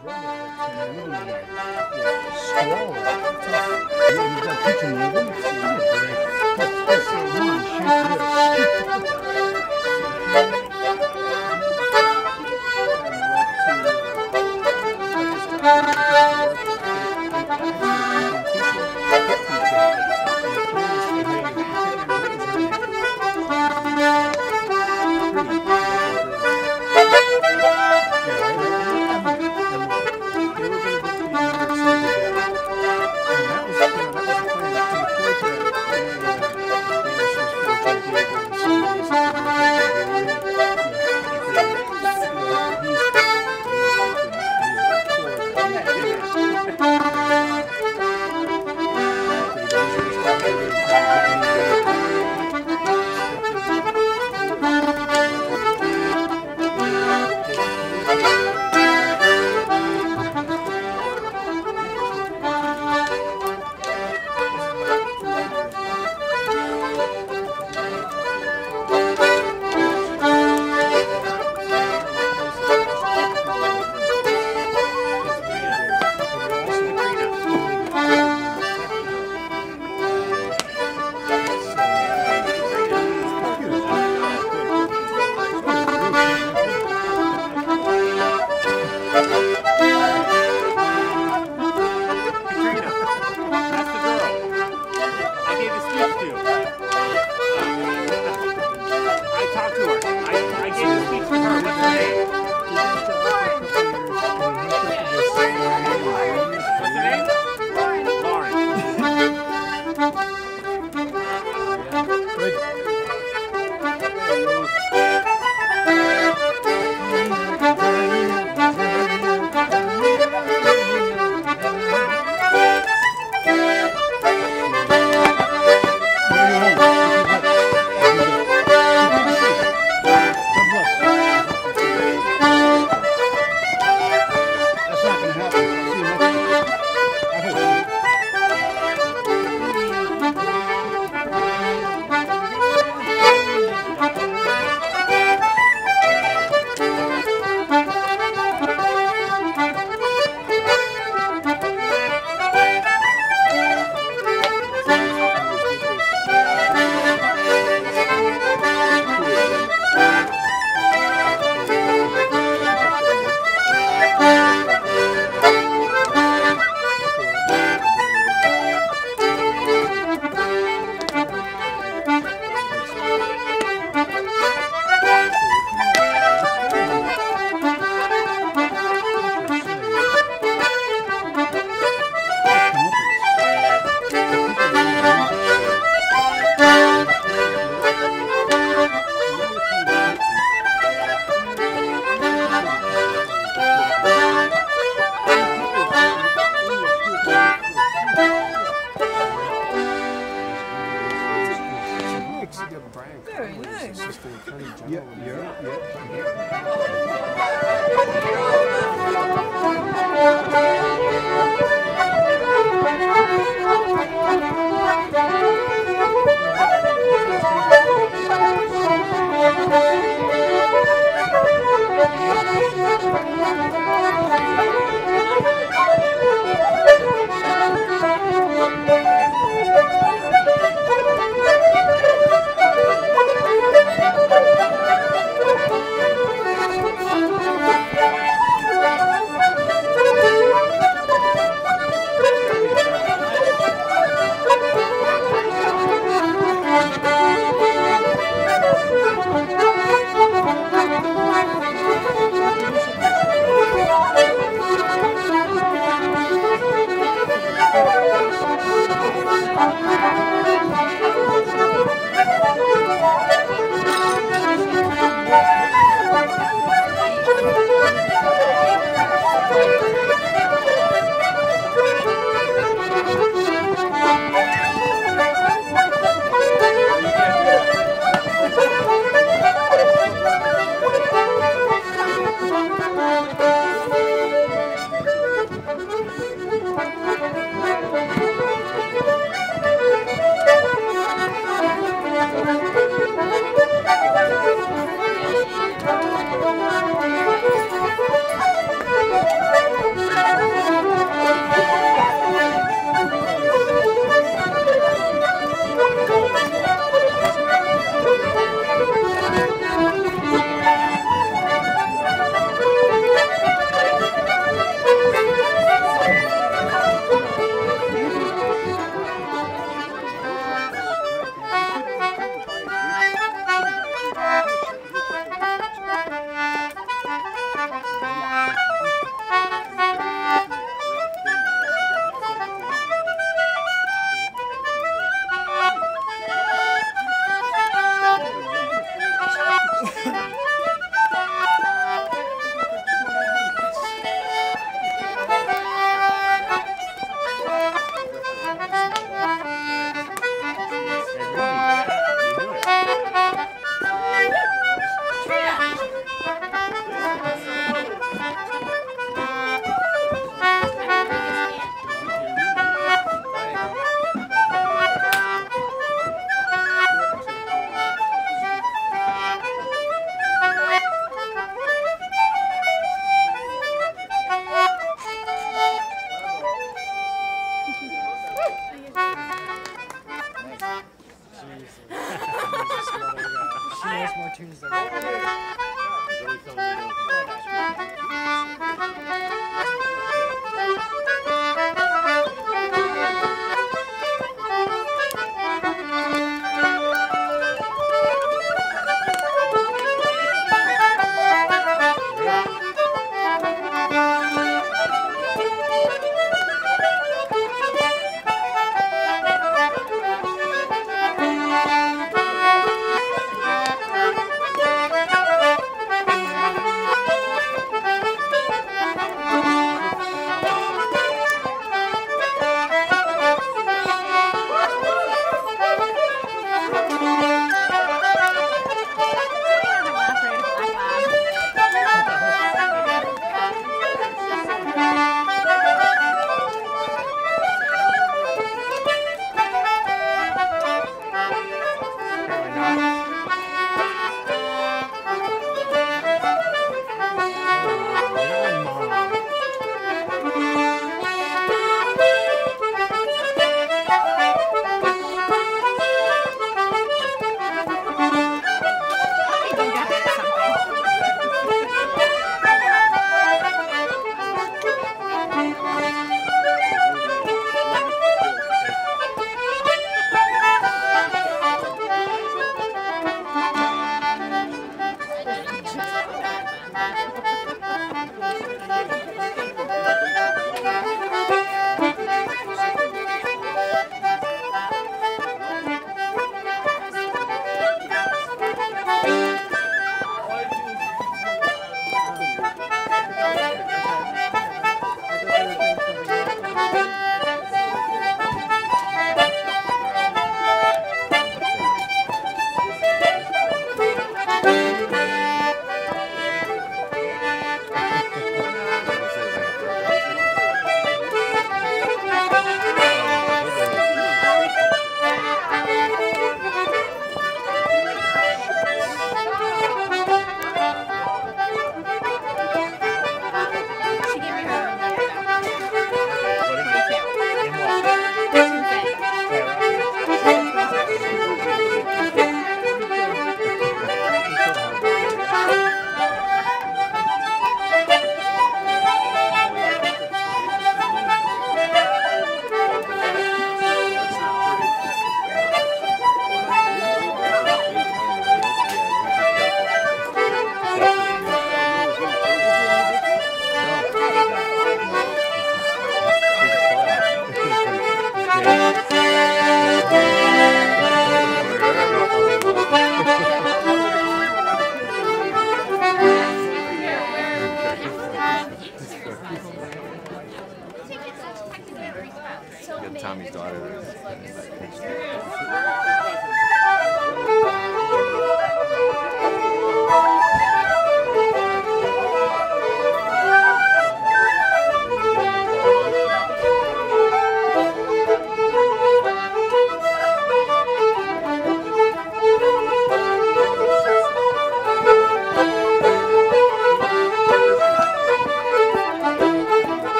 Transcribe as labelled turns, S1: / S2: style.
S1: So